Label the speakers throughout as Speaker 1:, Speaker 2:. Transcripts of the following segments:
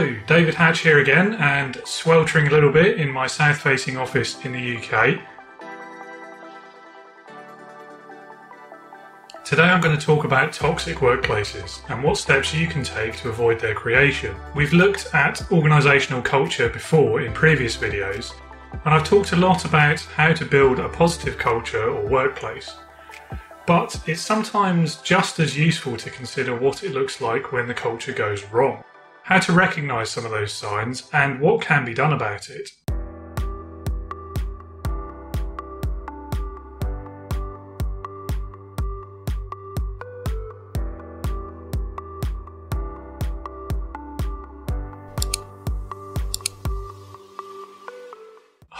Speaker 1: David Hatch here again, and sweltering a little bit in my south facing office in the UK. Today I'm going to talk about toxic workplaces and what steps you can take to avoid their creation. We've looked at organisational culture before in previous videos, and I've talked a lot about how to build a positive culture or workplace. But it's sometimes just as useful to consider what it looks like when the culture goes wrong how to recognise some of those signs, and what can be done about it.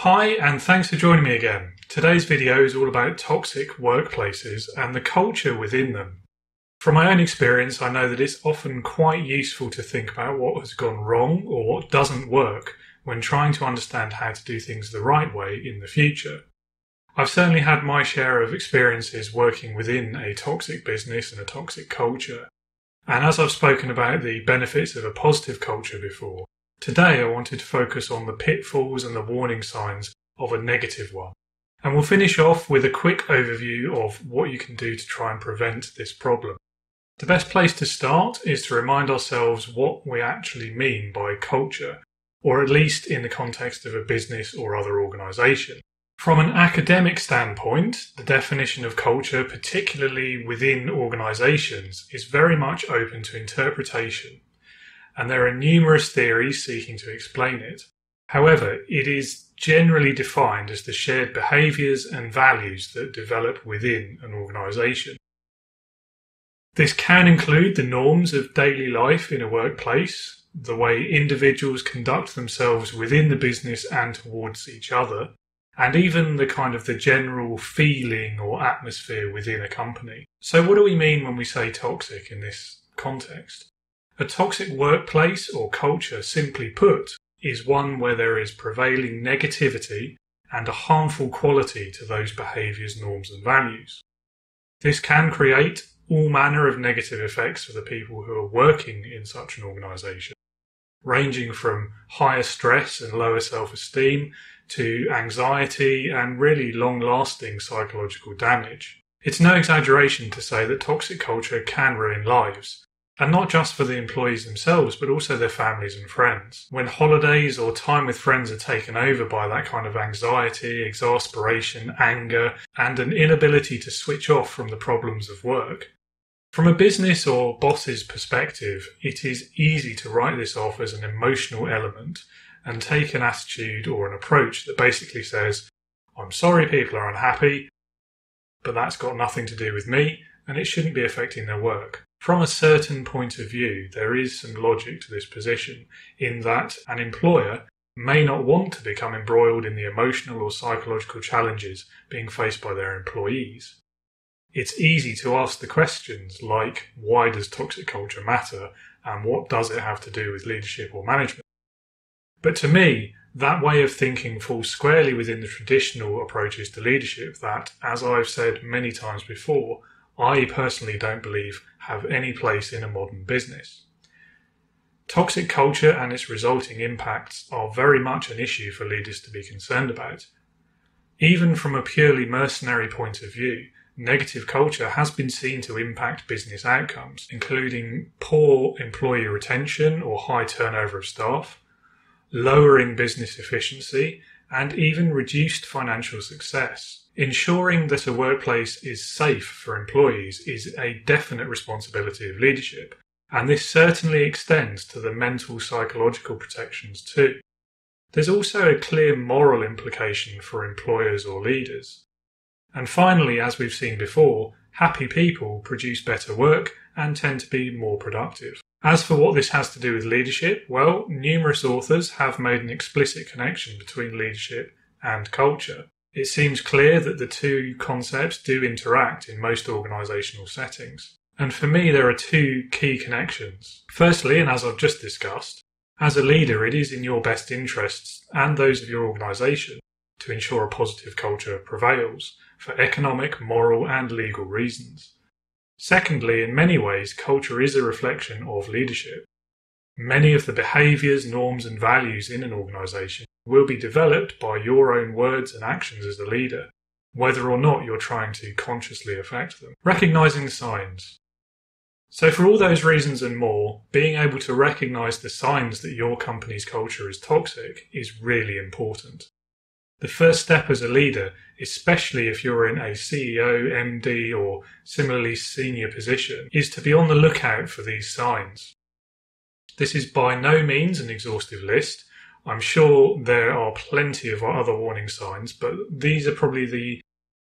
Speaker 1: Hi, and thanks for joining me again. Today's video is all about toxic workplaces and the culture within them. From my own experience, I know that it's often quite useful to think about what has gone wrong or what doesn't work when trying to understand how to do things the right way in the future. I've certainly had my share of experiences working within a toxic business and a toxic culture. And as I've spoken about the benefits of a positive culture before, today I wanted to focus on the pitfalls and the warning signs of a negative one. And we'll finish off with a quick overview of what you can do to try and prevent this problem. The best place to start is to remind ourselves what we actually mean by culture, or at least in the context of a business or other organisation. From an academic standpoint, the definition of culture, particularly within organisations, is very much open to interpretation, and there are numerous theories seeking to explain it. However, it is generally defined as the shared behaviours and values that develop within an organisation. This can include the norms of daily life in a workplace, the way individuals conduct themselves within the business and towards each other, and even the kind of the general feeling or atmosphere within a company. So what do we mean when we say toxic in this context? A toxic workplace or culture, simply put, is one where there is prevailing negativity and a harmful quality to those behaviours, norms, and values. This can create all manner of negative effects for the people who are working in such an organisation, ranging from higher stress and lower self esteem to anxiety and really long lasting psychological damage. It's no exaggeration to say that toxic culture can ruin lives, and not just for the employees themselves, but also their families and friends. When holidays or time with friends are taken over by that kind of anxiety, exasperation, anger, and an inability to switch off from the problems of work, from a business or boss's perspective, it is easy to write this off as an emotional element and take an attitude or an approach that basically says, I'm sorry people are unhappy, but that's got nothing to do with me and it shouldn't be affecting their work. From a certain point of view, there is some logic to this position in that an employer may not want to become embroiled in the emotional or psychological challenges being faced by their employees. It's easy to ask the questions like why does toxic culture matter and what does it have to do with leadership or management? But to me, that way of thinking falls squarely within the traditional approaches to leadership that, as I've said many times before, I personally don't believe have any place in a modern business. Toxic culture and its resulting impacts are very much an issue for leaders to be concerned about. Even from a purely mercenary point of view, negative culture has been seen to impact business outcomes, including poor employee retention or high turnover of staff, lowering business efficiency, and even reduced financial success. Ensuring that a workplace is safe for employees is a definite responsibility of leadership, and this certainly extends to the mental psychological protections too. There's also a clear moral implication for employers or leaders. And finally, as we've seen before, happy people produce better work and tend to be more productive. As for what this has to do with leadership, well, numerous authors have made an explicit connection between leadership and culture. It seems clear that the two concepts do interact in most organisational settings. And for me, there are two key connections. Firstly, and as I've just discussed, as a leader, it is in your best interests and those of your organisation to ensure a positive culture prevails for economic, moral, and legal reasons. Secondly, in many ways, culture is a reflection of leadership. Many of the behaviours, norms, and values in an organisation will be developed by your own words and actions as a leader, whether or not you're trying to consciously affect them. Recognising signs. So, for all those reasons and more, being able to recognise the signs that your company's culture is toxic is really important. The first step as a leader, especially if you're in a CEO, MD, or similarly senior position, is to be on the lookout for these signs. This is by no means an exhaustive list. I'm sure there are plenty of other warning signs, but these are probably the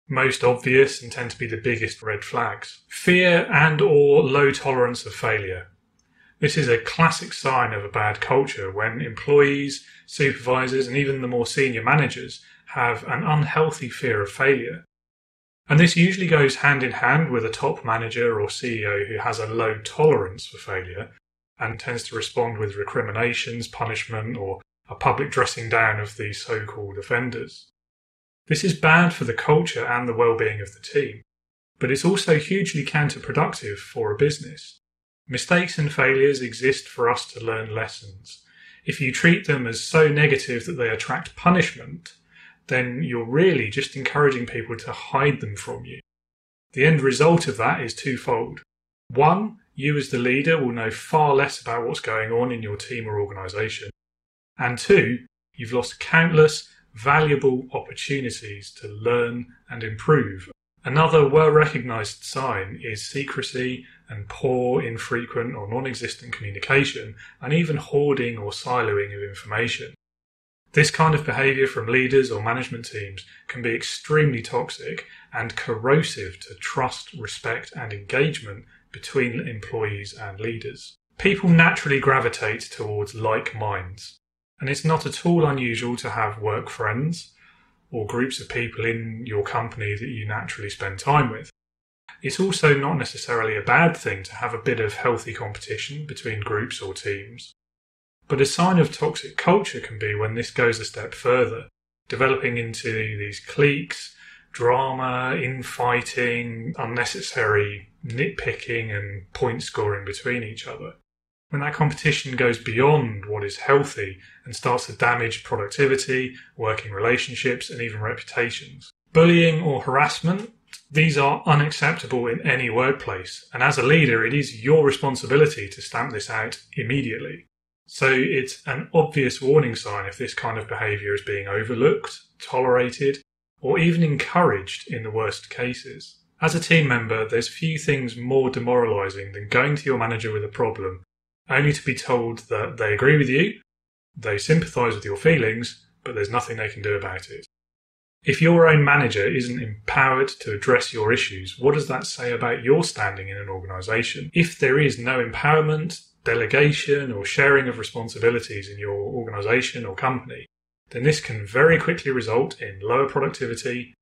Speaker 1: most obvious and tend to be the biggest red flags. Fear and or low tolerance of failure. This is a classic sign of a bad culture when employees, supervisors, and even the more senior managers have an unhealthy fear of failure. And this usually goes hand in hand with a top manager or CEO who has a low tolerance for failure and tends to respond with recriminations, punishment, or a public dressing down of the so called offenders. This is bad for the culture and the well-being of the team, but it's also hugely counterproductive for a business. Mistakes and failures exist for us to learn lessons. If you treat them as so negative that they attract punishment, then you're really just encouraging people to hide them from you. The end result of that is twofold. One, you as the leader will know far less about what's going on in your team or organisation. And two, you've lost countless valuable opportunities to learn and improve. Another well recognised sign is secrecy and poor, infrequent, or non existent communication, and even hoarding or siloing of information. This kind of behaviour from leaders or management teams can be extremely toxic and corrosive to trust, respect, and engagement between employees and leaders. People naturally gravitate towards like minds, and it's not at all unusual to have work friends or groups of people in your company that you naturally spend time with. It's also not necessarily a bad thing to have a bit of healthy competition between groups or teams. But a sign of toxic culture can be when this goes a step further, developing into these cliques, drama, infighting, unnecessary nitpicking and point scoring between each other. When that competition goes beyond what is healthy and starts to damage productivity, working relationships, and even reputations. Bullying or harassment, these are unacceptable in any workplace, and as a leader, it is your responsibility to stamp this out immediately. So it's an obvious warning sign if this kind of behaviour is being overlooked, tolerated, or even encouraged in the worst cases. As a team member, there's few things more demoralising than going to your manager with a problem, only to be told that they agree with you, they sympathise with your feelings, but there's nothing they can do about it. If your own manager isn't empowered to address your issues, what does that say about your standing in an organisation? If there is no empowerment, delegation, or sharing of responsibilities in your organisation or company, then this can very quickly result in lower productivity,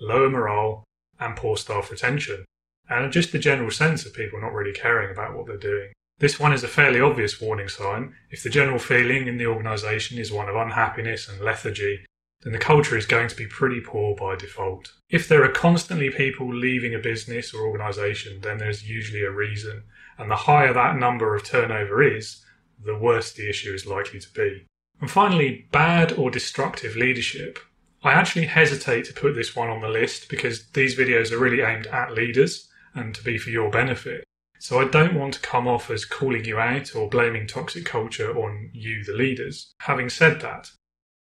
Speaker 1: lower morale, and poor staff retention, and just the general sense of people not really caring about what they're doing. This one is a fairly obvious warning sign. If the general feeling in the organisation is one of unhappiness and lethargy, then the culture is going to be pretty poor by default. If there are constantly people leaving a business or organisation, then there's usually a reason, and the higher that number of turnover is, the worse the issue is likely to be. And finally, bad or destructive leadership. I actually hesitate to put this one on the list because these videos are really aimed at leaders and to be for your benefit. So I don't want to come off as calling you out or blaming toxic culture on you, the leaders. Having said that,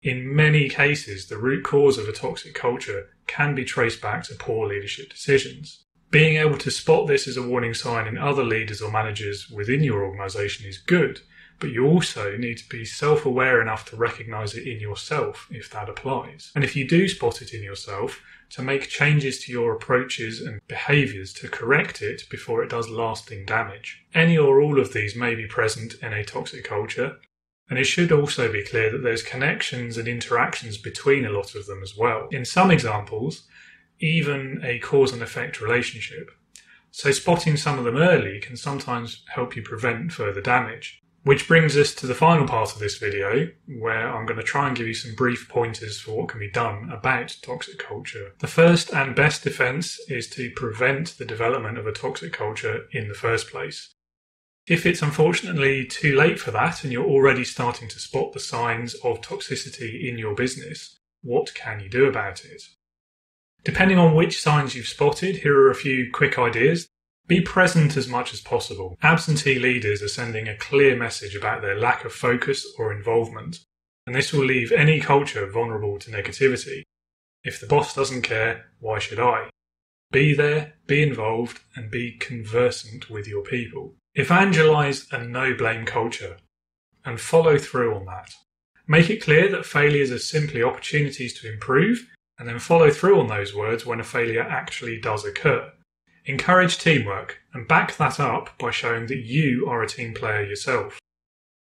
Speaker 1: in many cases, the root cause of a toxic culture can be traced back to poor leadership decisions. Being able to spot this as a warning sign in other leaders or managers within your organisation is good but you also need to be self aware enough to recognize it in yourself if that applies. And if you do spot it in yourself, to make changes to your approaches and behaviors to correct it before it does lasting damage. Any or all of these may be present in a toxic culture, and it should also be clear that there's connections and interactions between a lot of them as well. In some examples, even a cause and effect relationship. So spotting some of them early can sometimes help you prevent further damage. Which brings us to the final part of this video, where I'm going to try and give you some brief pointers for what can be done about toxic culture. The first and best defense is to prevent the development of a toxic culture in the first place. If it's unfortunately too late for that and you're already starting to spot the signs of toxicity in your business, what can you do about it? Depending on which signs you've spotted, here are a few quick ideas. Be present as much as possible. Absentee leaders are sending a clear message about their lack of focus or involvement, and this will leave any culture vulnerable to negativity. If the boss doesn't care, why should I? Be there, be involved, and be conversant with your people. Evangelize a no blame culture and follow through on that. Make it clear that failures are simply opportunities to improve and then follow through on those words when a failure actually does occur. Encourage teamwork and back that up by showing that you are a team player yourself.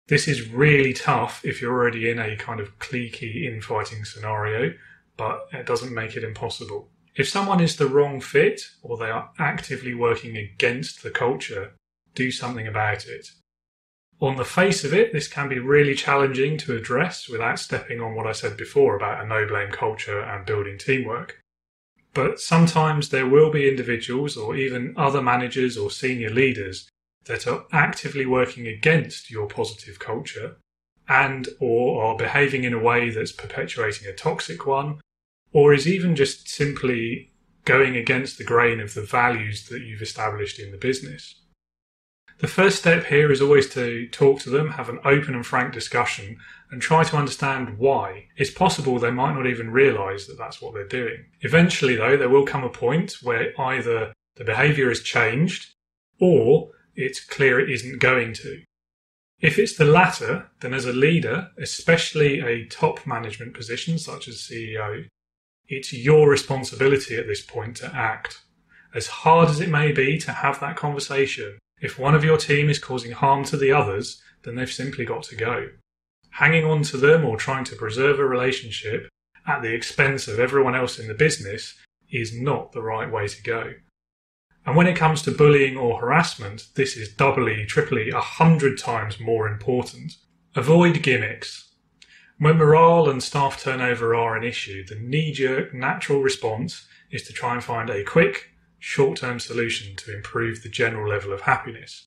Speaker 1: This is really tough if you're already in a kind of cliquey infighting scenario, but it doesn't make it impossible. If someone is the wrong fit or they are actively working against the culture, do something about it. On the face of it, this can be really challenging to address without stepping on what I said before about a no blame culture and building teamwork. But sometimes there will be individuals or even other managers or senior leaders that are actively working against your positive culture and or are behaving in a way that's perpetuating a toxic one or is even just simply going against the grain of the values that you've established in the business. The first step here is always to talk to them, have an open and frank discussion, and try to understand why. It's possible they might not even realise that that's what they're doing. Eventually, though, there will come a point where either the behaviour has changed or it's clear it isn't going to. If it's the latter, then as a leader, especially a top management position such as CEO, it's your responsibility at this point to act. As hard as it may be to have that conversation, if one of your team is causing harm to the others, then they've simply got to go. Hanging on to them or trying to preserve a relationship at the expense of everyone else in the business is not the right way to go. And when it comes to bullying or harassment, this is doubly, triply, a hundred times more important. Avoid gimmicks. When morale and staff turnover are an issue, the knee jerk natural response is to try and find a quick, short term solution to improve the general level of happiness.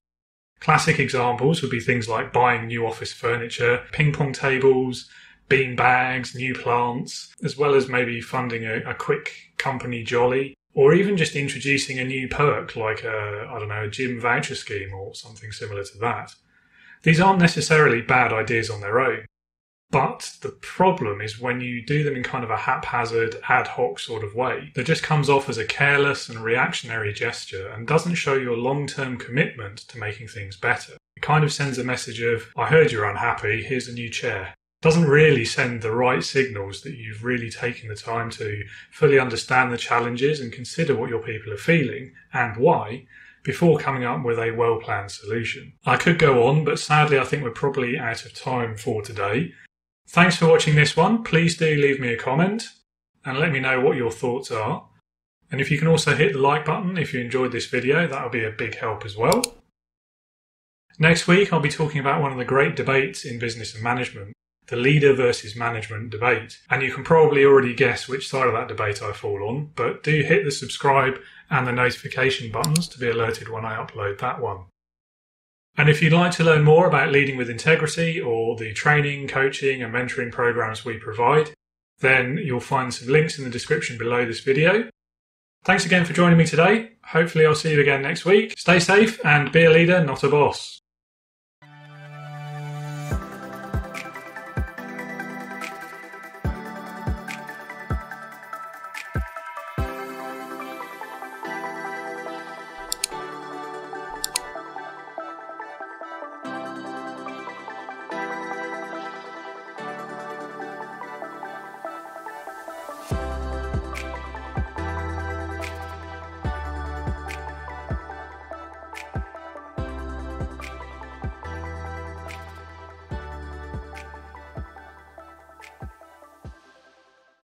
Speaker 1: Classic examples would be things like buying new office furniture, ping pong tables, bean bags, new plants, as well as maybe funding a, a quick company jolly, or even just introducing a new perk like a, I don't know, a gym voucher scheme or something similar to that. These aren't necessarily bad ideas on their own, but the problem is when you do them in kind of a haphazard, ad hoc sort of way, that just comes off as a careless and reactionary gesture and doesn't show your long term commitment to making things better. It kind of sends a message of, I heard you're unhappy, here's a new chair. It Doesn't really send the right signals that you've really taken the time to fully understand the challenges and consider what your people are feeling and why before coming up with a well planned solution. I could go on, but sadly, I think we're probably out of time for today. Thanks for watching this one. Please do leave me a comment and let me know what your thoughts are. And if you can also hit the like button if you enjoyed this video, that would be a big help as well. Next week, I'll be talking about one of the great debates in business and management, the leader versus management debate. And you can probably already guess which side of that debate I fall on, but do hit the subscribe and the notification buttons to be alerted when I upload that one. And if you'd like to learn more about leading with integrity or the training, coaching, and mentoring programs we provide, then you'll find some links in the description below this video. Thanks again for joining me today. Hopefully, I'll see you again next week. Stay safe and be a leader, not a boss.